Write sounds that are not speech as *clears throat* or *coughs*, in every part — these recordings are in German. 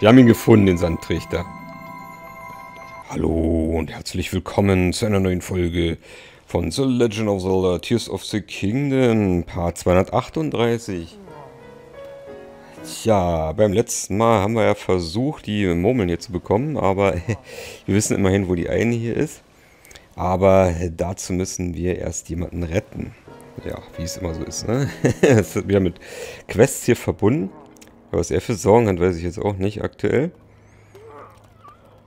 Wir haben ihn gefunden, den Sandtrichter. Hallo und herzlich willkommen zu einer neuen Folge von The Legend of Zelda Tears of the Kingdom, Part 238. Tja, beim letzten Mal haben wir ja versucht, die Murmeln hier zu bekommen, aber *laughs* wir wissen immerhin, wo die eine hier ist. Aber dazu müssen wir erst jemanden retten. Ja, wie es immer so ist, ne? Es ist wieder mit Quests hier verbunden. Was er für Sorgen hat, weiß ich jetzt auch nicht aktuell.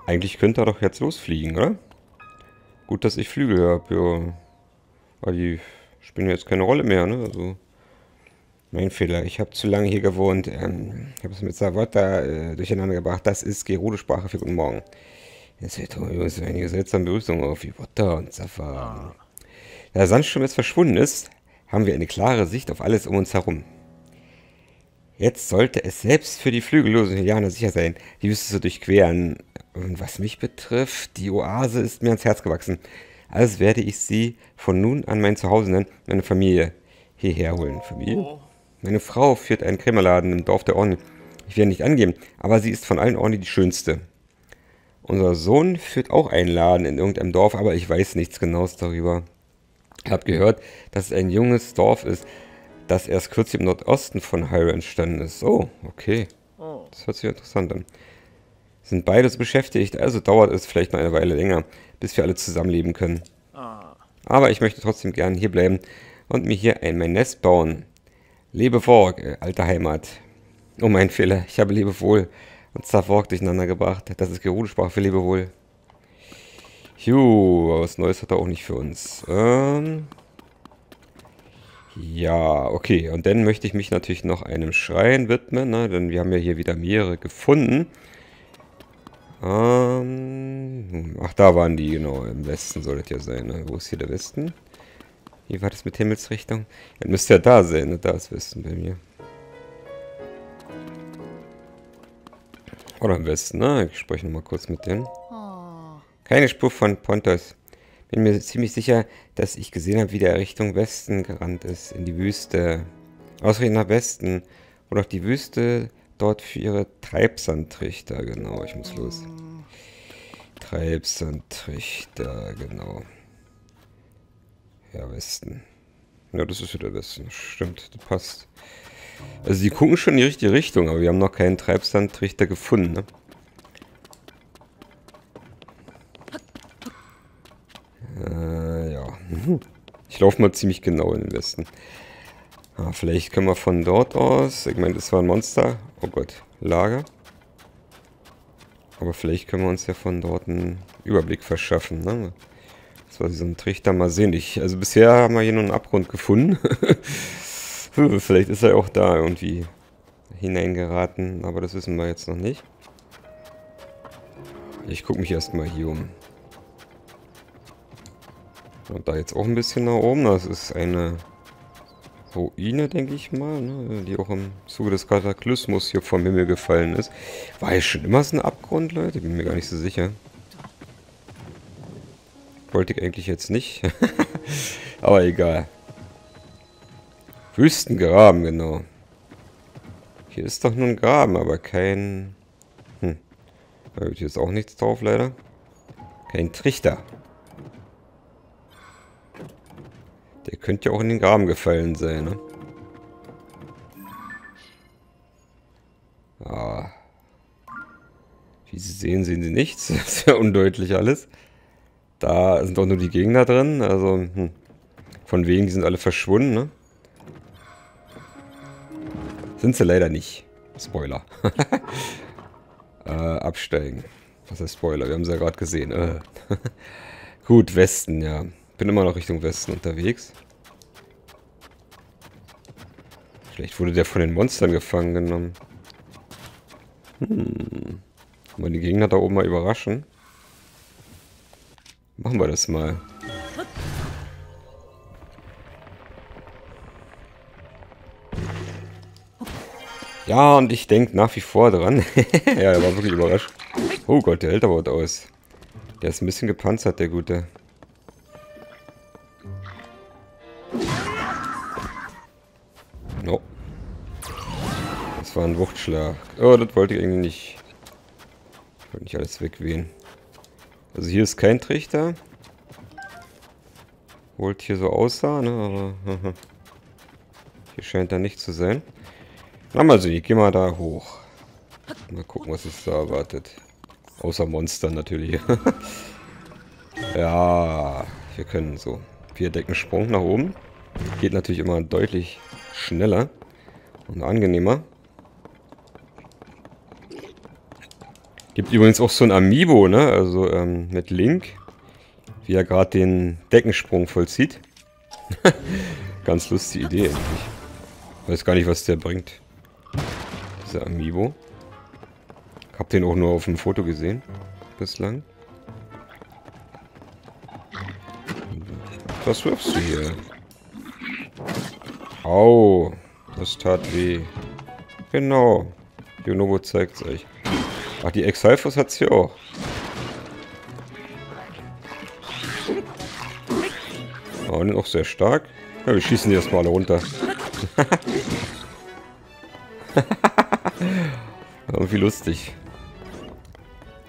Eigentlich könnte er doch jetzt losfliegen, oder? Gut, dass ich Flügel habe, ja. Weil die spielen jetzt keine Rolle mehr, ne? Also, mein Fehler. Ich habe zu lange hier gewohnt. Ähm, ich habe es mit Savotta äh, durcheinander gebracht. Das ist Gerudo-Sprache für Guten Morgen. Jetzt wird übrigens einige seltsame Begrüßungen auf wie Wotta und Safa. Da der Sandsturm jetzt verschwunden ist, haben wir eine klare Sicht auf alles um uns herum. Jetzt sollte es selbst für die flügellosen Indianer sicher sein, die Wüste zu durchqueren. Und was mich betrifft, die Oase ist mir ans Herz gewachsen. Also werde ich sie von nun an mein Zuhause nennen, meine Familie hierher holen. Familie? Meine Frau führt einen Krämerladen im Dorf der Orni. Ich werde nicht angeben, aber sie ist von allen Orni die schönste. Unser Sohn führt auch einen Laden in irgendeinem Dorf, aber ich weiß nichts Genaues darüber. Ich habe gehört, dass es ein junges Dorf ist, das erst kürzlich im Nordosten von Hyrule entstanden ist. Oh, okay. Das hört sich interessant an. Sind beides beschäftigt, also dauert es vielleicht noch eine Weile länger, bis wir alle zusammenleben können. Aber ich möchte trotzdem gern hier bleiben und mir hier ein mein Nest bauen. Lebe vor, äh, alte Heimat. Oh, mein Fehler, ich habe Lebewohl und Zavork durcheinander gebracht. Das ist Gerudo-Sprache für Lebewohl. Juhu, was Neues hat er auch nicht für uns. Ähm, ja, okay. Und dann möchte ich mich natürlich noch einem Schrein widmen, ne? denn wir haben ja hier wieder mehrere gefunden. Ähm, ach, da waren die, genau. Im Westen soll das ja sein. Ne? Wo ist hier der Westen? Wie war das mit Himmelsrichtung? Das müsste ja da sein, ne? Da ist Westen bei mir. Oder im Westen, ne? Ich spreche nochmal kurz mit denen. Keine Spur von Pontos. Bin mir ziemlich sicher, dass ich gesehen habe, wie der Richtung Westen gerannt ist, in die Wüste. Ausgerechnet nach Westen. Und auch die Wüste dort für ihre Treibsandtrichter. Genau, ich muss los. Treibsandtrichter, genau. Ja, Westen. Ja, das ist wieder Westen. Stimmt, das passt. Also die gucken schon in die richtige Richtung, aber wir haben noch keinen Treibsandtrichter gefunden, ne? Äh, ja. Ich laufe mal ziemlich genau in den Westen. Ah, vielleicht können wir von dort aus... Ich meine, das war ein Monster. Oh Gott, Lager. Aber vielleicht können wir uns ja von dort einen Überblick verschaffen, ne? Das war so ein Trichter. Mal sehen. Ich, also bisher haben wir hier nur einen Abgrund gefunden. *laughs* vielleicht ist er auch da irgendwie hineingeraten. Aber das wissen wir jetzt noch nicht. Ich gucke mich erstmal hier um. Und da jetzt auch ein bisschen nach oben. Das ist eine Ruine, denke ich mal, ne? die auch im Zuge des Kataklysmus hier vom Himmel gefallen ist. War ja schon immer so ein Abgrund, Leute? Bin mir gar nicht so sicher. Wollte ich eigentlich jetzt nicht. *laughs* Aber egal. Wüstengraben, genau. Hier ist doch nur ein Graben, aber kein... Hm. Da wird jetzt auch nichts drauf, leider. Kein Trichter. Der könnte ja auch in den Graben gefallen sein, ne? Ah. Wie Sie sehen, sehen Sie nichts. *laughs* Das ist ja undeutlich alles. Da sind doch nur die Gegner drin. Also, hm. von wegen, die sind alle verschwunden, ne? Sind sie leider nicht. Spoiler. *laughs* äh, absteigen. Was heißt Spoiler? Wir haben sie ja gerade gesehen. Äh. *laughs* Gut, Westen, ja. Bin immer noch Richtung Westen unterwegs. Vielleicht wurde der von den Monstern gefangen genommen. Hm. Wollen die Gegner da oben mal überraschen? Machen wir das mal. Ja, und ich denke nach wie vor dran. *laughs* ja, er war wirklich überrascht. Oh Gott, der hält aber aus. Der ist ein bisschen gepanzert, der Gute. War ein Wuchtschlag. Oh, das wollte ich irgendwie nicht. Ich wollte nicht alles wegwehen. Also hier ist kein Trichter. Wollte hier so aussah, ne? Aber hier scheint er nicht zu sein. Na mal sehen, ich geh mal da hoch. Mal gucken, was es da erwartet. Außer Monster natürlich. *laughs* ja, wir können so. Vier Deckensprung nach oben. Geht natürlich immer deutlich schneller und angenehmer. Gibt übrigens auch so ein Amiibo, ne? Also ähm, mit Link. Wie er gerade den Deckensprung vollzieht. *laughs* Ganz lustige Idee eigentlich. Weiß gar nicht, was der bringt. Dieser Amiibo. Hab den auch nur auf dem Foto gesehen. Bislang. Was wirfst du hier? Au. Das tat weh. Genau. Junobo zeigt's euch. Ach, die Exalfos hat's hier auch. Oh, und auch sehr stark. Ja, wir schießen die erstmal alle runter. *laughs* irgendwie lustig.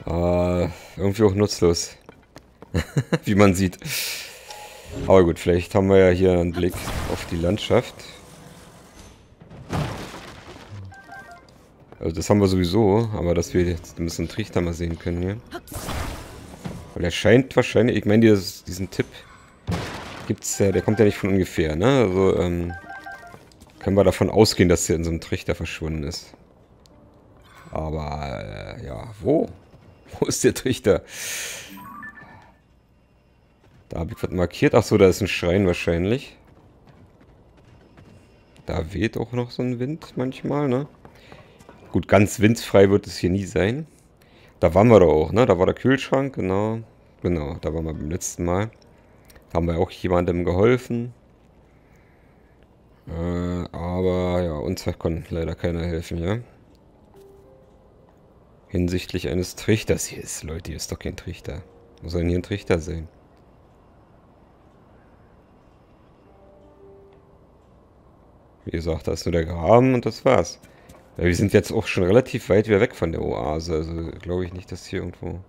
Äh, irgendwie auch nutzlos. *laughs* Wie man sieht. Aber gut, vielleicht haben wir ja hier einen Blick auf die Landschaft. Also das haben wir sowieso, aber dass wir jetzt ein bisschen Trichter mal sehen können hier. Weil er scheint wahrscheinlich, ich meine, diesen Tipp gibt's ja, der kommt ja nicht von ungefähr, ne? Also, ähm, können wir davon ausgehen, dass er in so einem Trichter verschwunden ist. Aber, äh, ja, wo? *laughs* Wo ist der Trichter? Da habe ich was markiert. Achso, da ist ein Schrein wahrscheinlich. Da weht auch noch so ein Wind manchmal, ne? Gut, ganz windfrei wird es hier nie sein. Da waren wir doch auch, ne? Da war der Kühlschrank, genau. Genau, da waren wir beim letzten Mal. Da haben wir auch jemandem geholfen. Äh, aber ja, uns konnte leider keiner helfen, ja. Hinsichtlich eines Trichters. Hier ist, Leute, hier ist doch kein Trichter. Wo soll denn hier ein Trichter sein? Wie gesagt, da ist nur der Graben und das war's. Ja, wir sind jetzt auch schon relativ weit wieder weg von der Oase. Also glaube ich nicht, dass hier irgendwo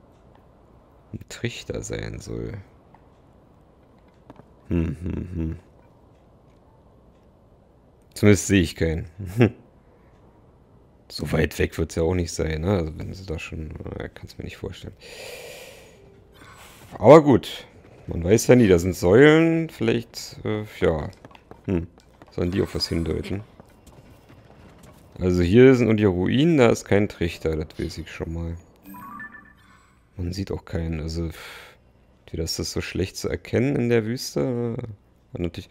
ein Trichter sein soll. Hm, hm, hm. Zumindest sehe ich keinen. *laughs* so weit weg wird es ja auch nicht sein, ne? Also wenn sie da schon... Äh, kann es mir nicht vorstellen. Aber gut. Man weiß ja nie, da sind Säulen. Vielleicht, äh, ja. Hm. Sollen die auf was hindeuten? Also hier sind nur die Ruinen, da ist kein Trichter, das weiß ich schon mal. Man sieht auch keinen, also... Das ist so schlecht zu erkennen in der Wüste. War natürlich...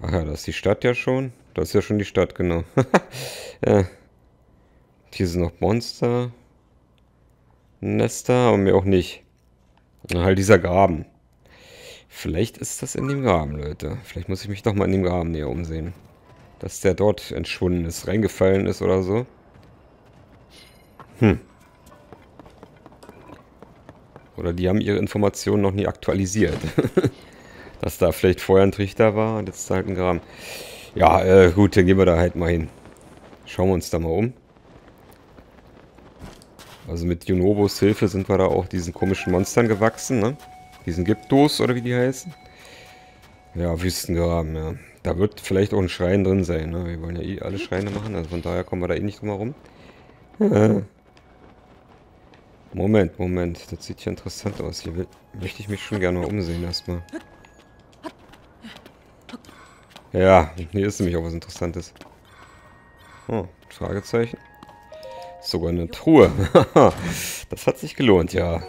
Ach ja, da ist die Stadt ja schon. Da ist ja schon die Stadt, genau. *laughs* ja. Hier sind noch Monster. Nester, aber mir auch nicht. Und halt dieser Graben. Vielleicht ist das in dem Graben, Leute. Vielleicht muss ich mich doch mal in dem Graben näher umsehen dass der dort entschwunden ist, reingefallen ist oder so. Hm. Oder die haben ihre Informationen noch nie aktualisiert. *laughs* dass da vielleicht vorher ein Trichter war und jetzt halt ein Graben. Ja, äh, gut, dann gehen wir da halt mal hin. Schauen wir uns da mal um. Also mit Junobos Hilfe sind wir da auch diesen komischen Monstern gewachsen, ne? Diesen Gyptos oder wie die heißen. Ja, Wüstengraben, ja. Da wird vielleicht auch ein Schrein drin sein. Ne? Wir wollen ja eh alle Schreine machen, also von daher kommen wir da eh nicht drum herum. Moment, Moment. Das sieht ja interessant aus. Hier will, möchte ich mich schon gerne mal umsehen erstmal. Ja, hier ist nämlich auch was Interessantes. Oh, Fragezeichen. Sogar eine Truhe. *laughs* das hat sich gelohnt, ja.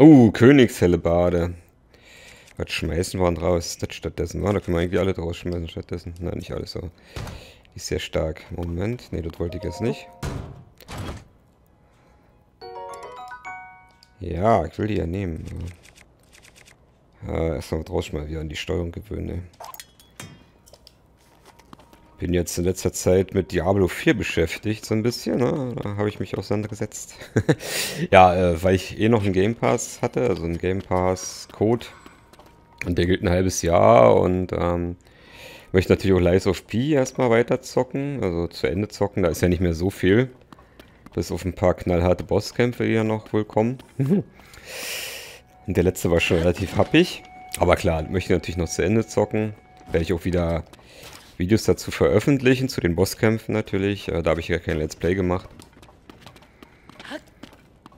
Oh, Königshellebade. Was schmeißen wir denn raus? Das stattdessen. Oh, da können wir eigentlich alle draus schmeißen stattdessen. Nein, nicht alles, aber die ist sehr stark. Moment. Ne, das wollte ich jetzt nicht. Ja, ich will die ja nehmen. Ja, erstmal mal wieder an die Steuerung gewöhnen. Bin jetzt in letzter Zeit mit Diablo 4 beschäftigt, so ein bisschen. Ne? Da habe ich mich auseinandergesetzt. *laughs* ja, äh, weil ich eh noch einen Game Pass hatte, also einen Game Pass Code und der gilt ein halbes Jahr und ähm, möchte natürlich auch Lies of P erstmal weiter zocken, also zu Ende zocken. Da ist ja nicht mehr so viel. Bis auf ein paar knallharte Bosskämpfe, die ja noch wohl kommen. *laughs* Und der letzte war schon relativ happig. Aber klar, möchte ich natürlich noch zu Ende zocken. Werde ich auch wieder Videos dazu veröffentlichen, zu den Bosskämpfen natürlich. Äh, da habe ich ja kein Let's Play gemacht.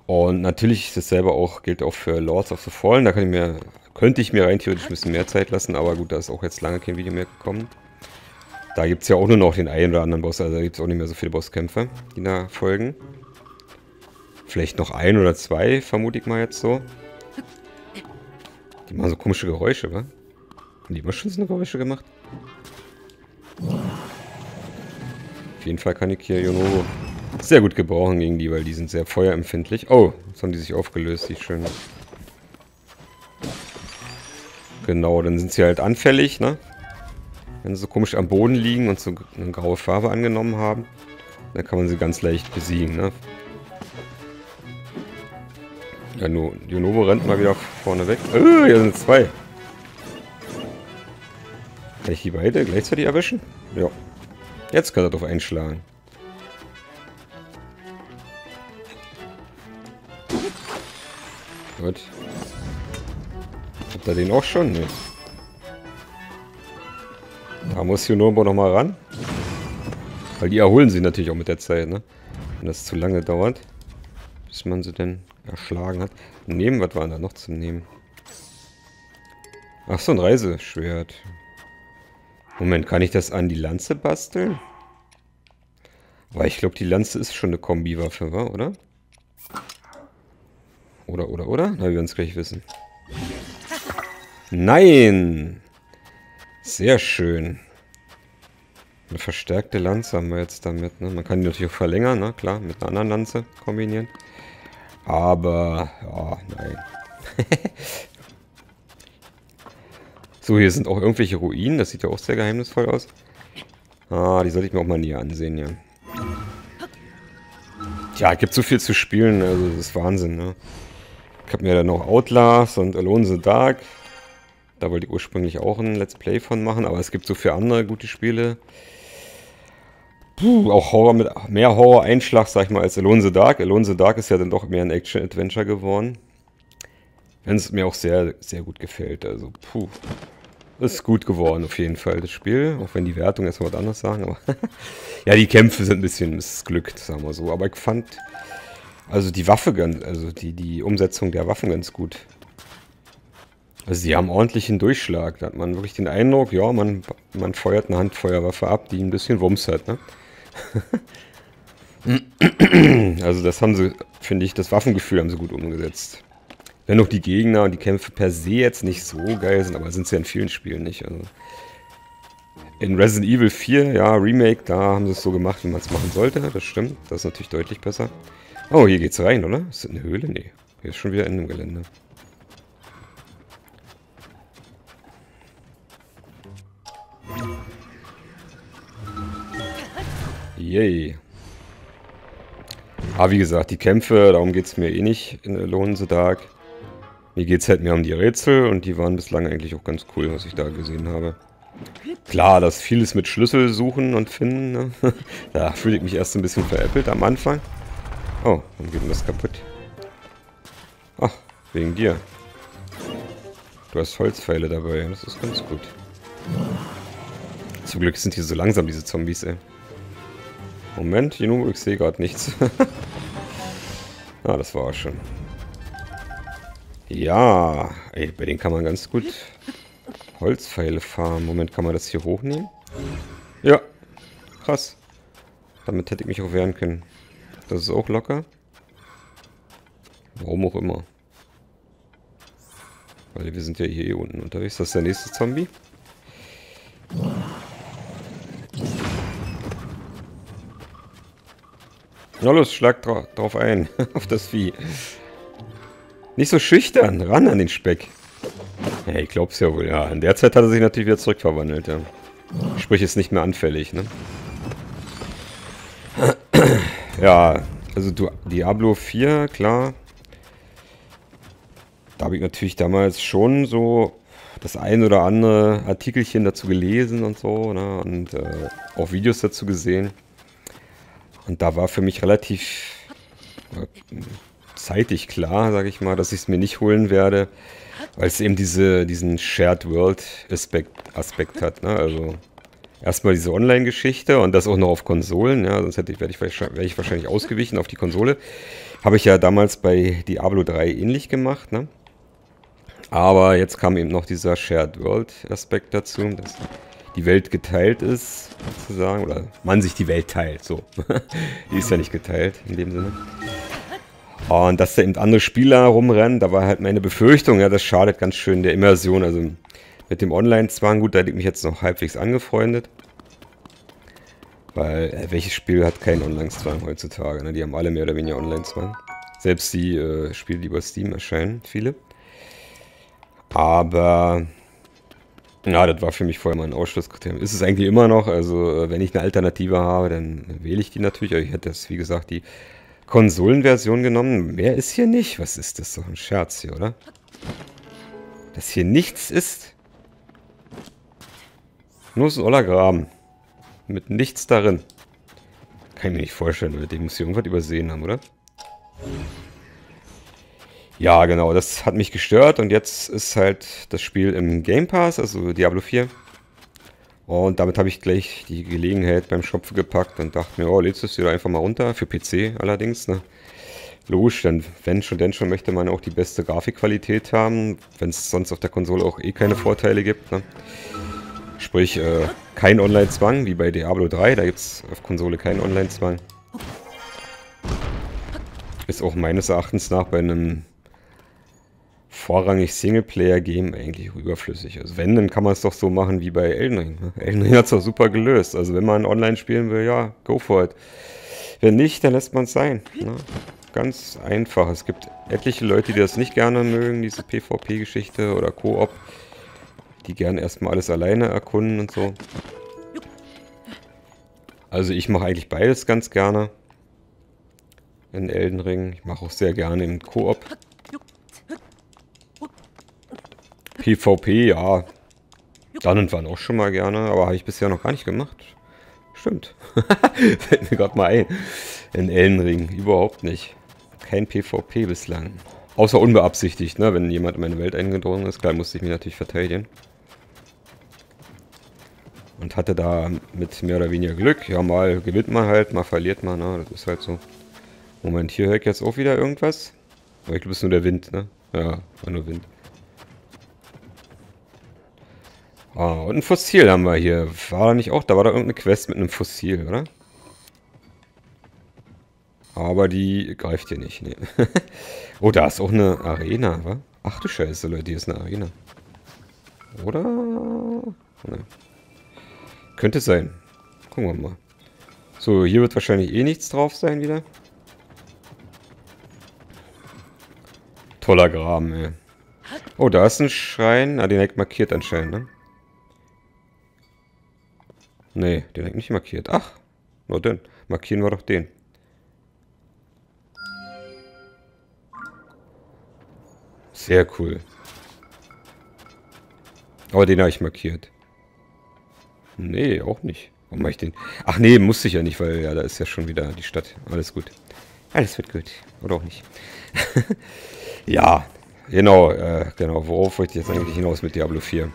Und natürlich dasselbe auch gilt auch für Lords of the Fallen. Da kann ich mir, könnte ich mir rein theoretisch ein bisschen mehr Zeit lassen, aber gut, da ist auch jetzt lange kein Video mehr gekommen. Da gibt es ja auch nur noch den einen oder anderen Boss, also da gibt es auch nicht mehr so viele Bosskämpfe, die da folgen. Vielleicht noch ein oder zwei, vermute ich mal jetzt so. Die machen so komische Geräusche, wa? Haben die immer schon so Geräusche gemacht? Auf jeden Fall kann ich hier Yonobo sehr gut gebrauchen gegen die, weil die sind sehr feuerempfindlich. Oh, jetzt haben die sich aufgelöst, die schön. Genau, dann sind sie halt anfällig, ne? Wenn sie so komisch am Boden liegen und so eine graue Farbe angenommen haben, dann kann man sie ganz leicht besiegen, ne? Ja, nur Junovo rennt mal wieder vorne weg. Oh, hier sind zwei. Kann ich die beide gleichzeitig erwischen? Ja. Jetzt kann er drauf einschlagen. Gut. Ihr den auch schon? Nee. Da muss Junobo noch mal ran. Weil die erholen sich natürlich auch mit der Zeit, ne? Wenn das zu lange dauert. Bis man sie denn erschlagen hat. Nehmen, was war da noch zum Nehmen? Ach so, ein Reiseschwert. Moment, kann ich das an die Lanze basteln? Weil ich glaube, die Lanze ist schon eine Kombiwaffe, wa? oder? Oder, oder, oder? Na, wir werden es gleich wissen. Nein! Sehr schön. Eine verstärkte Lanze haben wir jetzt damit. Ne? Man kann die natürlich auch verlängern, ne? klar, mit einer anderen Lanze kombinieren. Aber, ja, nein. *laughs* so, hier sind auch irgendwelche Ruinen. Das sieht ja auch sehr geheimnisvoll aus. Ah, die sollte ich mir auch mal näher ansehen, ja. Tja, es gibt so viel zu spielen, also das ist Wahnsinn, ne? Ich habe mir dann noch Outlast und Alone in the Dark. Da wollte ich ursprünglich auch ein Let's Play von machen, aber es gibt so viele andere gute Spiele. Puh, auch Horror mit mehr Horror-Einschlag, sag ich mal, als Alone the Dark. Alone the Dark ist ja dann doch mehr ein Action-Adventure geworden. Wenn es mir auch sehr, sehr gut gefällt. Also, puh. Ist gut geworden, auf jeden Fall, das Spiel. Auch wenn die Wertung erstmal was anderes sagen. Aber *laughs* ja, die Kämpfe sind ein bisschen missglückt, sagen wir so. Aber ich fand also die Waffe ganz, also die, die Umsetzung der Waffen ganz gut. Also sie haben ordentlichen Durchschlag. Da hat man wirklich den Eindruck, ja, man, man feuert eine Handfeuerwaffe ab, die ein bisschen Wumms hat, ne? *coughs* also das haben sie, finde ich, das Waffengefühl haben sie gut umgesetzt. Wenn auch die Gegner und die Kämpfe per se jetzt nicht so geil sind, aber sind sie ja in vielen Spielen nicht. Also in Resident Evil 4, ja, Remake, da haben sie es so gemacht, wie man es machen sollte. Das stimmt, das ist natürlich deutlich besser. Oh, hier geht's rein, oder? Ist das eine Höhle? Nee. Hier ist schon wieder in dem Gelände. Yay. Aber wie gesagt, die Kämpfe, darum geht es mir eh nicht in Alone the Dark. Mir geht es halt mehr um die Rätsel und die waren bislang eigentlich auch ganz cool, was ich da gesehen habe. Klar, das vieles mit Schlüssel suchen und finden. Ne? *laughs* da fühle ich mich erst ein bisschen veräppelt am Anfang. Oh, warum geht denn das kaputt? Ach, wegen dir. Du hast Holzpfeile dabei, das ist ganz gut. Zum Glück sind hier so langsam, diese Zombies, ey. Moment, Jenu, ich sehe gerade nichts. *laughs* ah, das war auch schon. Ja, ey, bei denen kann man ganz gut Holzpfeile farmen. Moment, kann man das hier hochnehmen? Ja, krass. Damit hätte ich mich auch wehren können. Das ist auch locker. Warum auch immer. Weil wir sind ja hier unten unterwegs. Das ist der nächste Zombie. Na los, schlag dra drauf ein. *laughs* Auf das Vieh. Nicht so schüchtern. Ran an den Speck. Ja, ich glaub's ja wohl. Ja, in der Zeit hat er sich natürlich wieder zurückverwandelt. Ja. Sprich, ist nicht mehr anfällig, ne? *clears throat* Ja, also Diablo 4, klar. Da habe ich natürlich damals schon so das ein oder andere Artikelchen dazu gelesen und so, ne? Und äh, auch Videos dazu gesehen. Und da war für mich relativ zeitig klar, sage ich mal, dass ich es mir nicht holen werde, weil es eben diese, diesen Shared World Aspekt, Aspekt hat. Ne? Also erstmal diese Online-Geschichte und das auch noch auf Konsolen, ja, sonst hätte ich, wäre ich, wär ich wahrscheinlich ausgewichen auf die Konsole. Habe ich ja damals bei Diablo 3 ähnlich gemacht, ne? Aber jetzt kam eben noch dieser Shared World Aspekt dazu, dass die Welt geteilt ist, sozusagen, oder man sich die Welt teilt, so. *laughs* die ist ja nicht geteilt, in dem Sinne. Und dass da eben andere Spieler rumrennen, da war halt meine Befürchtung, ja, das schadet ganz schön der Immersion, also mit dem Online-Zwang, gut, da hätte ich mich jetzt noch halbwegs angefreundet. Weil, äh, welches Spiel hat keinen Online-Zwang heutzutage? Ne? Die haben alle mehr oder weniger Online-Zwang. Selbst die äh, Spiele, die über Steam erscheinen, viele. Aber, ja, das war für mich vorher mal ein Ausschlusskriterium. Ist es eigentlich immer noch, also äh, wenn ich eine Alternative habe, dann wähle ich die natürlich. Aber ich hätte das, wie gesagt, die Konsolenversion genommen. Mehr ist hier nicht. Was ist das? Doch ein Scherz hier, oder? Dass hier nichts ist. Nur so ein Oller Graben. Mit nichts darin. Kann ich mir nicht vorstellen, oder? Die muss hier irgendwas übersehen haben, oder? Ja, genau, das hat mich gestört und jetzt ist halt das Spiel im Game Pass, also Diablo 4. Und damit habe ich gleich die Gelegenheit beim Schopfe gepackt und dachte mir, oh, lädst du es dir einfach mal runter, für PC allerdings, ne? Logisch, denn wenn schon, denn schon möchte man auch die beste Grafikqualität haben, wenn es sonst auf der Konsole auch eh keine Vorteile gibt, ne? Sprich, äh, kein Online-Zwang, wie bei Diablo 3, da gibt es auf Konsole keinen Online-Zwang. Ist auch meines Erachtens nach bei einem vorrangig Singleplayer-Game eigentlich überflüssig. Also wenn, dann kann man es doch so machen wie bei Elden Ring. Elden Ring hat es doch super gelöst. Also wenn man online spielen will, ja, go for it. Wenn nicht, dann lässt man es sein. Ne? Ganz einfach. Es gibt etliche Leute, die das nicht gerne mögen, diese PvP-Geschichte oder Koop, die gerne erstmal alles alleine erkunden und so. Also ich mache eigentlich beides ganz gerne in Elden Ring. Ich mache auch sehr gerne im Koop. PvP, ja. Dann und wann auch schon mal gerne, aber habe ich bisher noch gar nicht gemacht. Stimmt. *laughs* Fällt mir gerade mal ein. In Ellenring, überhaupt nicht. Kein PvP bislang. Außer unbeabsichtigt, ne? Wenn jemand in meine Welt eingedrungen ist, klar musste ich mich natürlich verteidigen. Und hatte da mit mehr oder weniger Glück. Ja, mal gewinnt man halt, mal verliert man, ne? Das ist halt so. Moment, hier höre ich jetzt auch wieder irgendwas. Aber ich glaube, es ist nur der Wind, ne? Ja, war nur Wind. Ah, und ein Fossil haben wir hier. War da nicht auch? Da war da irgendeine Quest mit einem Fossil, oder? Aber die greift hier nicht. Nee. *laughs* oh, da ist auch eine Arena, wa? Ach du Scheiße, Leute, hier ist eine Arena. Oder? Nee. Könnte sein. Gucken wir mal. So, hier wird wahrscheinlich eh nichts drauf sein wieder. Toller Graben, ey. Oh, da ist ein Schrein. Ah, den direkt markiert anscheinend, ne? Nee, den habe ich nicht markiert. Ach, nur den. Markieren wir doch den. Sehr cool. Aber den habe ich markiert. Nee, auch nicht. Warum mache ich den? Ach nee, musste ich ja nicht, weil ja, da ist ja schon wieder die Stadt. Alles gut. Alles wird gut. Oder auch nicht. *laughs* ja, genau, äh, genau. Worauf wollte ich jetzt eigentlich hinaus mit Diablo 4?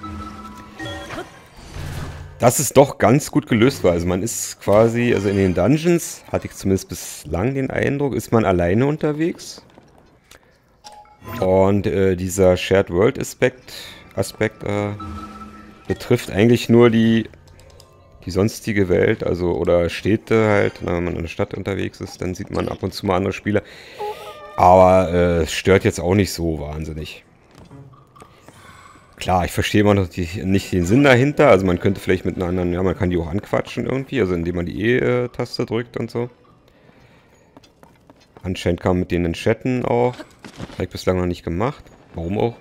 Dass es doch ganz gut gelöst war. Also man ist quasi, also in den Dungeons, hatte ich zumindest bislang den Eindruck, ist man alleine unterwegs. Und äh, dieser Shared World Aspekt, Aspekt äh, betrifft eigentlich nur die, die sonstige Welt, also oder Städte halt. wenn man in der Stadt unterwegs ist, dann sieht man ab und zu mal andere Spieler. Aber äh, es stört jetzt auch nicht so wahnsinnig. Klar, ich verstehe immer noch die, nicht den Sinn dahinter. Also man könnte vielleicht mit einer anderen, ja, man kann die auch anquatschen irgendwie, also indem man die E-Taste drückt und so. Anscheinend kann man mit denen chatten auch. Habe ich bislang noch nicht gemacht. Warum auch?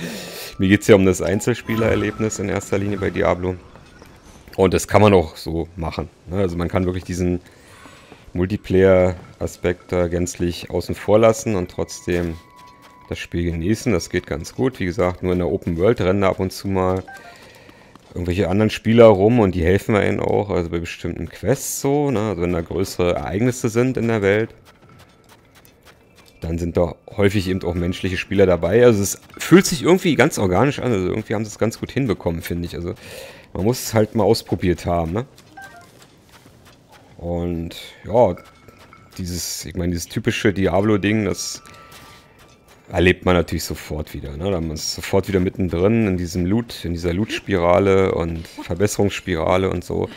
*laughs* Mir geht es ja um das Einzelspielererlebnis in erster Linie bei Diablo. Und das kann man auch so machen. Ne? Also man kann wirklich diesen Multiplayer-Aspekt gänzlich außen vor lassen und trotzdem das Spiel genießen. Das geht ganz gut. Wie gesagt, nur in der Open World rennen da ab und zu mal irgendwelche anderen Spieler rum und die helfen einem auch, also bei bestimmten Quests so, ne? also wenn da größere Ereignisse sind in der Welt. dann sind da häufig eben auch menschliche Spieler dabei. Also es fühlt sich irgendwie ganz organisch an. Also irgendwie haben sie es ganz gut hinbekommen, finde ich. Also man muss es halt mal ausprobiert haben, ne? Und ja, dieses, ich meine, dieses typische Diablo-Ding, das erlebt man natürlich sofort wieder. Ne? Da man ist sofort wieder mittendrin in diesem Loot, in dieser Loot-Spirale und Verbesserungsspirale und so.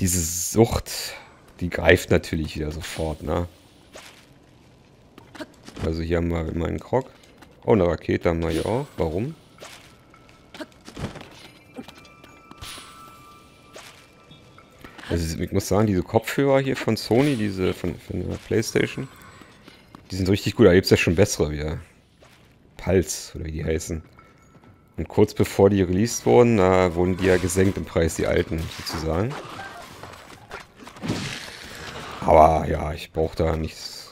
Diese Sucht, die greift natürlich wieder sofort, ne? Also hier haben wir immer einen Krog. Oh, eine Rakete haben wir hier auch. Warum? Also ich muss sagen, diese Kopfhörer hier von Sony, diese von, von der Playstation, die sind richtig gut. Da gibt es ja schon bessere wieder. Pulse, oder wie die heißen. Und kurz bevor die released wurden, da wurden die ja gesenkt im Preis, die alten sozusagen. Aber ja, ich brauche da nichts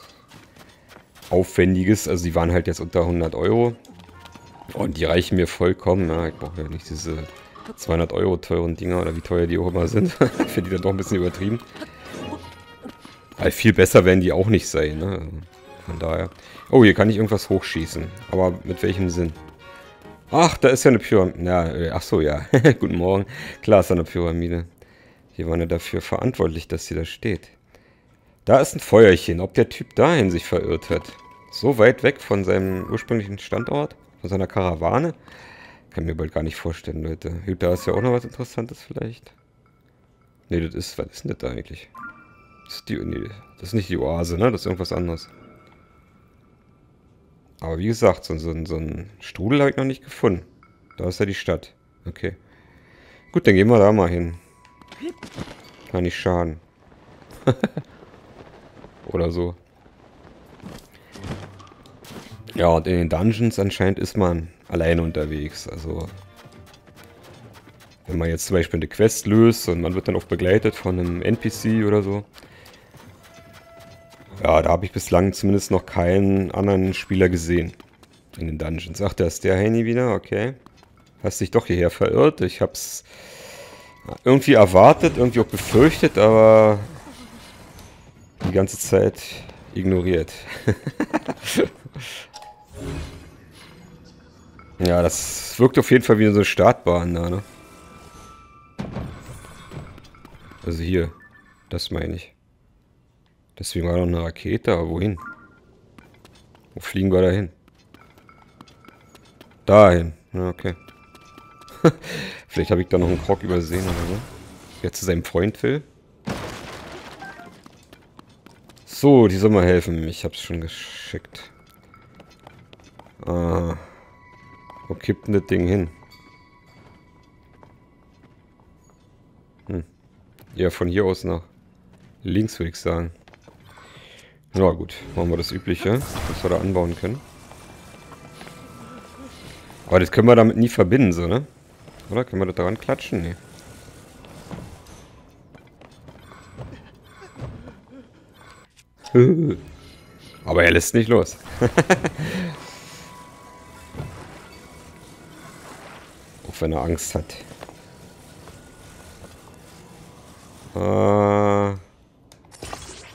Aufwendiges. Also die waren halt jetzt unter 100 Euro. Und die reichen mir vollkommen. Ja, ich brauche ja nicht diese 200 Euro teuren Dinger oder wie teuer die auch immer sind. *laughs* Finde die dann doch ein bisschen übertrieben. Weil viel besser werden die auch nicht sein. Ne? Von daher. Oh, hier kann ich irgendwas hochschießen. Aber mit welchem Sinn? Ach, da ist ja eine Pyramide. Ja, äh, ach so, ja. *laughs* Guten Morgen. Klar ist da eine Pyramide. Die waren ja dafür verantwortlich, dass sie da steht. Da ist ein Feuerchen. Ob der Typ dahin sich verirrt hat. So weit weg von seinem ursprünglichen Standort, von seiner Karawane. Kann mir bald gar nicht vorstellen, Leute. Da ist ja auch noch was Interessantes vielleicht. Ne, das ist, was ist denn das da eigentlich? Das ist, die, nee, das ist nicht die Oase, ne? Das ist irgendwas anderes. Aber wie gesagt, so, so, so einen Strudel habe ich noch nicht gefunden. Da ist ja die Stadt. Okay. Gut, dann gehen wir da mal hin. Kann nicht schaden. *laughs* Oder so. Ja, und in den Dungeons anscheinend ist man alleine unterwegs. Also, wenn man jetzt zum Beispiel eine Quest löst und man wird dann auch begleitet von einem NPC oder so. Ja, da habe ich bislang zumindest noch keinen anderen Spieler gesehen in den Dungeons. Ach, da ist der Henny wieder, okay. Hast dich doch hierher verirrt. Ich habe es irgendwie erwartet, irgendwie auch befürchtet, aber die ganze Zeit ignoriert. *laughs* ja, das wirkt auf jeden Fall wie so eine Startbahn da, ne? Also hier, das meine ich. Deswegen war noch eine Rakete, aber wohin? Wo fliegen wir da hin? Dahin. Ja, okay. *laughs* Vielleicht habe ich da noch einen Krog übersehen oder so. Der zu seinem Freund will. So, die soll mal helfen. Ich hab's schon geschickt. Ah. Wo kippt denn das Ding hin? Hm. Ja, von hier aus nach links würde ich sagen. Ja, gut, machen wir das Übliche, was wir da anbauen können. Aber das können wir damit nie verbinden, so, ne? Oder? Können wir das daran klatschen? Nee. *laughs* Aber er lässt nicht los. *laughs* Auch wenn er Angst hat. Ah.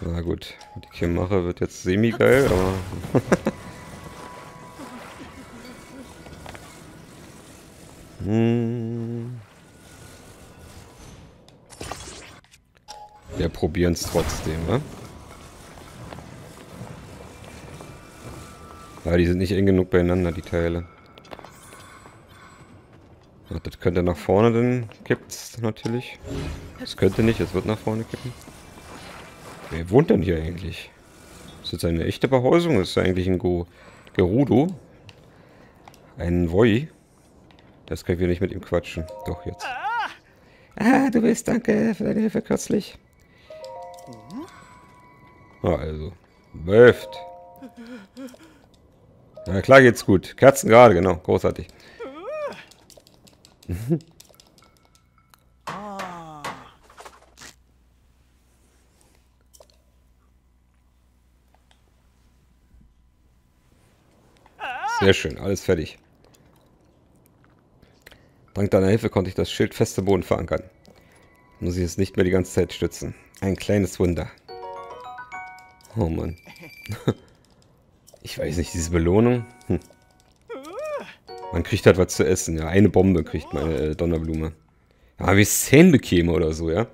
Na gut, was ich hier mache, wird jetzt semi-geil, aber... hm. Wir probieren es trotzdem, ne? Ja, die sind nicht eng genug beieinander, die Teile. Ja, das könnte nach vorne, dann kippt's natürlich. Das könnte nicht, es wird nach vorne kippen. Wer wohnt denn hier eigentlich? Ist das eine echte Behausung? Das ist eigentlich ein Go Gerudo. Ein Voi. Das können wir nicht mit ihm quatschen. Doch, jetzt. Ah, du bist, danke für deine Hilfe kürzlich. Ah, also. Läuft. Na klar geht's gut. Kerzen gerade, genau. Großartig. Sehr schön, alles fertig. Dank deiner Hilfe konnte ich das Schild fest im Boden verankern. Muss ich es nicht mehr die ganze Zeit stützen. Ein kleines Wunder. Oh Mann. *laughs* Ich weiß nicht, diese Belohnung. Hm. Man kriegt halt was zu essen. Ja, eine Bombe kriegt meine äh, Donnerblume. Ja, wie es 10 bekäme oder so, ja.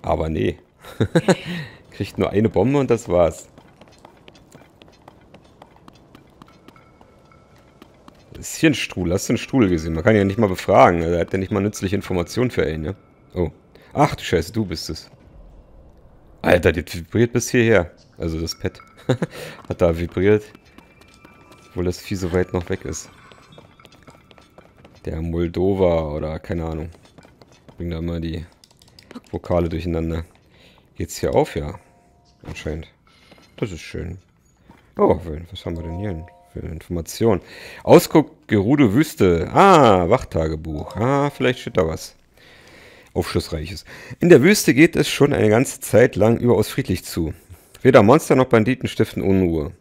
Aber nee. *laughs* kriegt nur eine Bombe und das war's. Hier ein Strudel. Hast du einen Strudel gesehen? Man kann ihn ja nicht mal befragen. Er hat ja nicht mal nützliche Informationen für ihn, ja? Oh. Ach du Scheiße, du bist es. Alter, das vibriert bis hierher. Also das Pad. *laughs* hat da vibriert. Obwohl das Vieh so weit noch weg ist. Der Moldova oder keine Ahnung. Bring da immer die Vokale durcheinander. Geht's hier auf? Ja. Anscheinend. Das ist schön. Oh, was haben wir denn hier für Information? Ausguck Gerudo Wüste. Ah, Wachtagebuch. Ah, vielleicht steht da was. Aufschlussreiches. In der Wüste geht es schon eine ganze Zeit lang überaus friedlich zu. Weder Monster noch Banditen stiften Unruhe.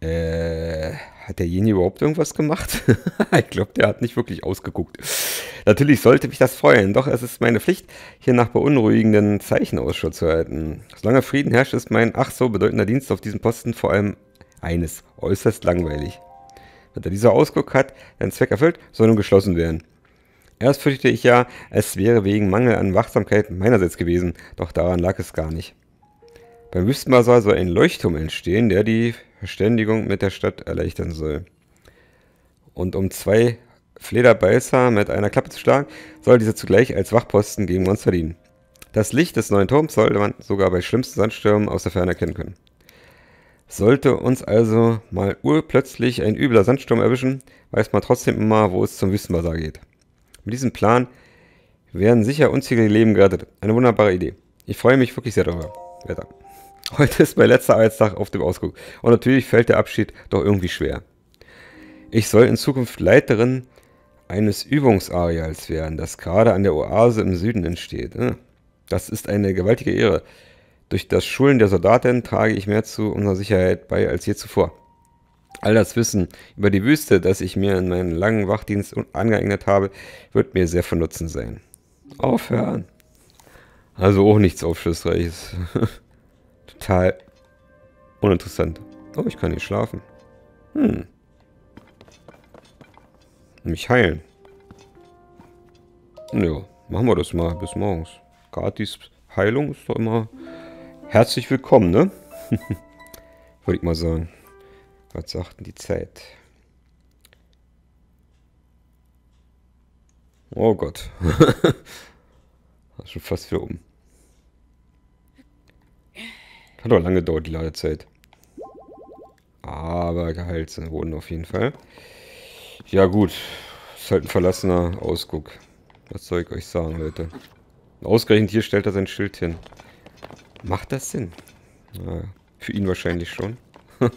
Äh, hat derjenige überhaupt irgendwas gemacht? *laughs* ich glaube, der hat nicht wirklich ausgeguckt. Natürlich sollte mich das freuen, doch es ist meine Pflicht, hier nach beunruhigenden Zeichen Ausschau zu halten. Solange Frieden herrscht, ist mein ach so bedeutender Dienst auf diesem Posten vor allem eines, äußerst langweilig. Wenn er dieser Ausguck hat, seinen Zweck erfüllt, soll nun geschlossen werden. Erst fürchtete ich ja, es wäre wegen Mangel an Wachsamkeit meinerseits gewesen, doch daran lag es gar nicht. Beim Wüstenbasar soll ein Leuchtturm entstehen, der die Verständigung mit der Stadt erleichtern soll. Und um zwei Flederbeißer mit einer Klappe zu schlagen, soll dieser zugleich als Wachposten gegen Monster dienen. Das Licht des neuen Turms sollte man sogar bei schlimmsten Sandstürmen aus der Ferne erkennen können. Sollte uns also mal urplötzlich ein übler Sandsturm erwischen, weiß man trotzdem immer, wo es zum Wüstenbasar geht. Mit diesem Plan werden sicher unzählige Leben gerettet. Eine wunderbare Idee. Ich freue mich wirklich sehr darüber. Wetter. Heute ist mein letzter Arbeitstag auf dem Ausguck. Und natürlich fällt der Abschied doch irgendwie schwer. Ich soll in Zukunft Leiterin eines Übungsareals werden, das gerade an der Oase im Süden entsteht. Hm. Das ist eine gewaltige Ehre. Durch das Schulen der Soldaten trage ich mehr zu unserer Sicherheit bei als je zuvor. All das Wissen über die Wüste, das ich mir in meinem langen Wachdienst angeeignet habe, wird mir sehr von Nutzen sein. Aufhören. Also auch nichts Aufschlussreiches. *laughs* Total uninteressant. Oh, ich kann nicht schlafen. Hm. Mich heilen. Ja, machen wir das mal bis morgens. Gratis Heilung ist doch immer herzlich willkommen, ne? *laughs* Würde ich mal sagen. Was sagt denn die Zeit? Oh Gott. *laughs* schon fast wieder um. Hat doch lange gedauert, die Ladezeit. Aber geheilt wurden auf jeden Fall. Ja gut. Ist halt ein verlassener Ausguck. Was soll ich euch sagen, Leute? Ausgerechnet hier stellt er sein Schild hin. Macht das Sinn? Ja, für ihn wahrscheinlich schon. *laughs*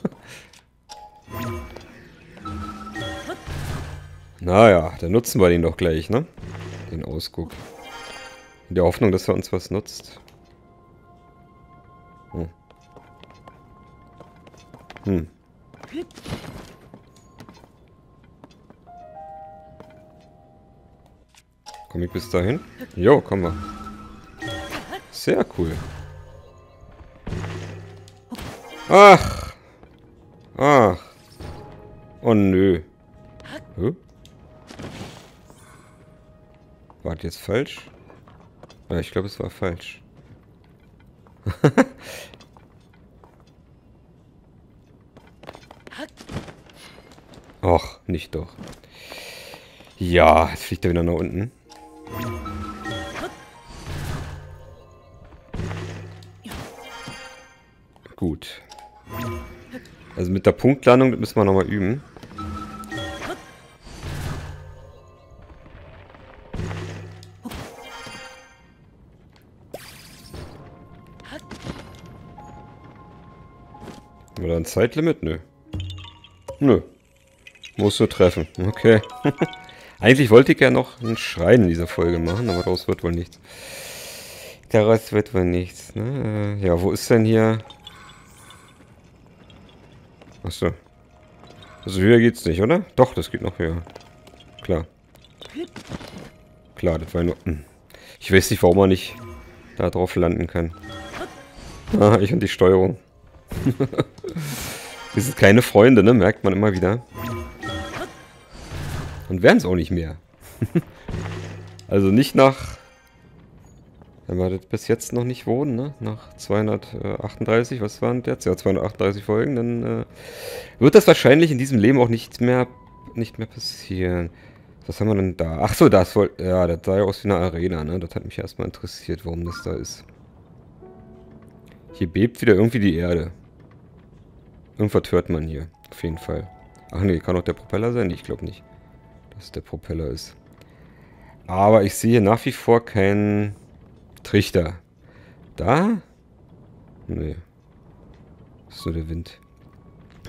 naja, dann nutzen wir den doch gleich, ne? Den Ausguck. In der Hoffnung, dass er uns was nutzt. Hm. Hm. Komm ich bis dahin? Jo, komm mal. Sehr cool. Ach. Ach. Oh nö. Hä? War das jetzt falsch? Ja, ich glaube, es war falsch. *laughs* Och, nicht doch. Ja, jetzt fliegt er wieder nach unten. Gut. Also mit der Punktlandung müssen wir nochmal üben. Oder ein Zeitlimit? Nö. Nö. Musst du treffen. Okay. *laughs* Eigentlich wollte ich ja noch einen Schrein in dieser Folge machen, aber daraus wird wohl nichts. Daraus wird wohl nichts. Ne? Ja, wo ist denn hier Achso. Also höher geht's nicht, oder? Doch, das geht noch höher. Klar. Klar, das war nur... Hm. Ich weiß nicht, warum man nicht da drauf landen kann. Ah, ich und die Steuerung. *laughs* Wir sind keine Freunde, ne? Merkt man immer wieder. Und werden es auch nicht mehr. *laughs* also nicht nach... Wenn wir das bis jetzt noch nicht wurden, ne? Nach 238, was waren das jetzt? Ja, 238 Folgen, dann äh, wird das wahrscheinlich in diesem Leben auch nicht mehr, nicht mehr passieren. Was haben wir denn da? Ach so, das wohl... Ja, das sah ja aus wie eine Arena, ne? Das hat mich erstmal interessiert, warum das da ist. Hier bebt wieder irgendwie die Erde. Irgendwas hört man hier. Auf jeden Fall. Ach nee, kann auch der Propeller sein? Ich glaube nicht, dass der Propeller ist. Aber ich sehe nach wie vor keinen Trichter. Da? Nee. Ist nur der Wind.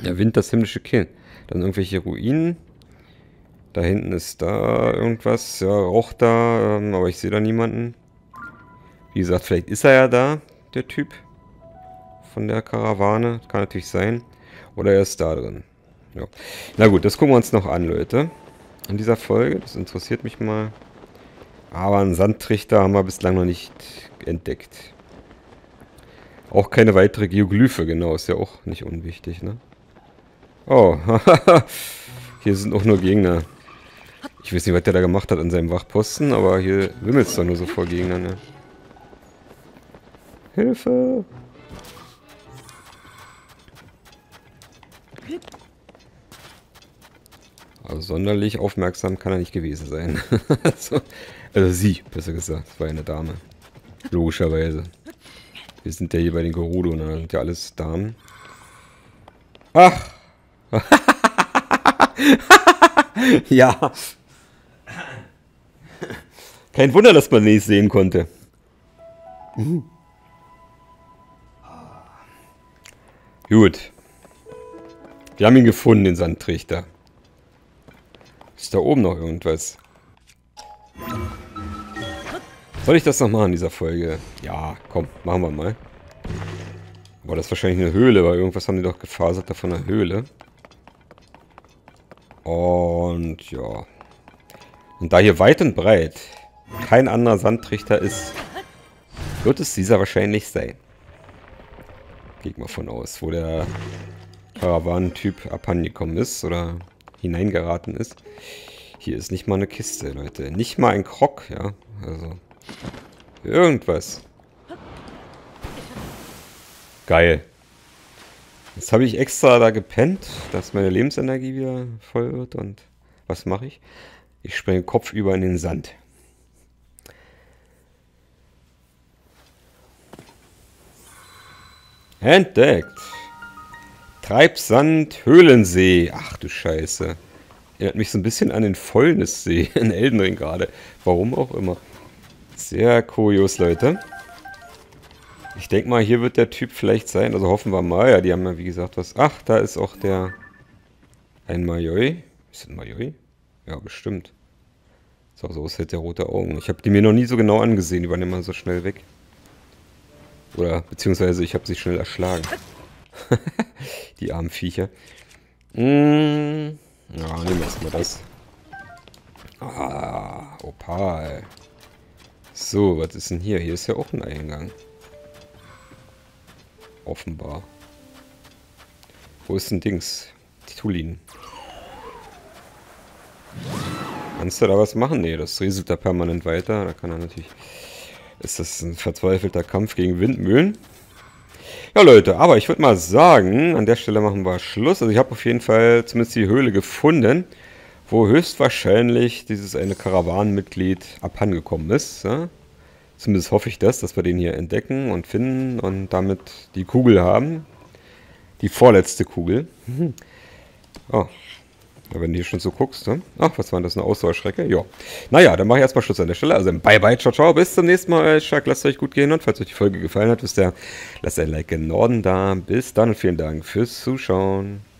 Der Wind, das himmlische Kind. Dann irgendwelche Ruinen. Da hinten ist da irgendwas. Ja, Rauch da. Ähm, aber ich sehe da niemanden. Wie gesagt, vielleicht ist er ja da, der Typ. Von der Karawane. Kann natürlich sein. Oder er ist da drin. Ja. Na gut, das gucken wir uns noch an, Leute. In dieser Folge. Das interessiert mich mal. Aber einen Sandtrichter haben wir bislang noch nicht entdeckt. Auch keine weitere Geoglyphe, genau. Ist ja auch nicht unwichtig, ne? Oh, *laughs* hier sind auch nur Gegner. Ich weiß nicht, was der da gemacht hat an seinem Wachposten, aber hier wimmelt es doch nur so vor Gegnern, ne? Hilfe! Also sonderlich aufmerksam kann er nicht gewesen sein. *laughs* also, also sie, besser gesagt. Das war eine Dame. Logischerweise. Wir sind ja hier bei den Gerudo und da sind ja alles Damen. Ach! *laughs* ja. Kein Wunder, dass man nicht sehen konnte. Mhm. Gut. Wir haben ihn gefunden, den Sandtrichter. Ist da oben noch irgendwas? Soll ich das noch machen in dieser Folge? Ja, komm, machen wir mal. Aber das ist wahrscheinlich eine Höhle, weil irgendwas haben die doch gefasert da von einer Höhle. Und ja. Und da hier weit und breit kein anderer Sandtrichter ist, wird es dieser wahrscheinlich sein. Ich mal von aus, wo der Karawanentyp abhandengekommen ist oder hineingeraten ist. Hier ist nicht mal eine Kiste, Leute. Nicht mal ein Krog, ja. Also, irgendwas. Geil. Jetzt habe ich extra da gepennt, dass meine Lebensenergie wieder voll wird. Und was mache ich? Ich springe kopfüber in den Sand. Entdeckt. Treibsand Höhlensee. Ach du Scheiße. Erinnert mich so ein bisschen an den Fäulnissee in Eldenring gerade. Warum auch immer. Sehr kurios, Leute. Ich denke mal, hier wird der Typ vielleicht sein. Also hoffen wir mal. Ja, die haben ja wie gesagt was. Ach, da ist auch der... Ein Majoi. Ist das ein Majoi? Ja, bestimmt. So, so ist halt der rote Augen. Ich habe die mir noch nie so genau angesehen. Die waren immer so schnell weg. Oder, beziehungsweise ich habe sie schnell erschlagen. *laughs* die armen Viecher. Mm, ja, nehmen wir erstmal das. Ah, Opal. So, was ist denn hier? Hier ist ja auch ein Eingang. Offenbar. Wo ist denn Dings? Titulin. Kannst du da was machen? Nee, das rieselt da permanent weiter. Da kann er natürlich... Ist das ein verzweifelter Kampf gegen Windmühlen? Ja, Leute, aber ich würde mal sagen, an der Stelle machen wir Schluss. Also ich habe auf jeden Fall zumindest die Höhle gefunden, wo höchstwahrscheinlich dieses eine Karawanenmitglied abhandengekommen ist. Ja? Zumindest hoffe ich das, dass wir den hier entdecken und finden und damit die Kugel haben. Die vorletzte Kugel. *laughs* Oh, wenn du hier schon so guckst, ne? Ach, was war denn das, eine Ausdauerschrecke? Ja. Naja, dann mache ich erstmal Schluss an der Stelle. Also bye bye, ciao, ciao, bis zum nächsten Mal. Shark, lasst euch gut gehen und falls euch die Folge gefallen hat, wisst ihr, lasst ein Like in Norden da. Bis dann und vielen Dank fürs Zuschauen.